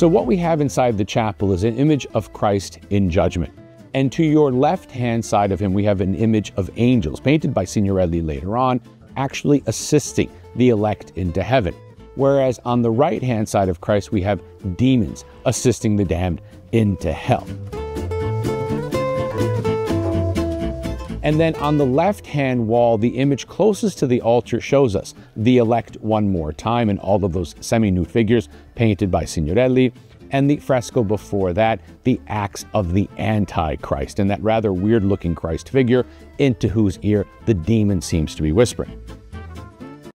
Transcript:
So, what we have inside the chapel is an image of Christ in judgment. And to your left hand side of him, we have an image of angels, painted by Signorelli later on, actually assisting the elect into heaven. Whereas on the right hand side of Christ, we have demons assisting the damned into hell. And then on the left hand wall, the image closest to the altar shows us the elect one more time and all of those semi nude figures painted by Signorelli. And the fresco before that, the acts of the Antichrist, and that rather weird looking Christ figure into whose ear the demon seems to be whispering.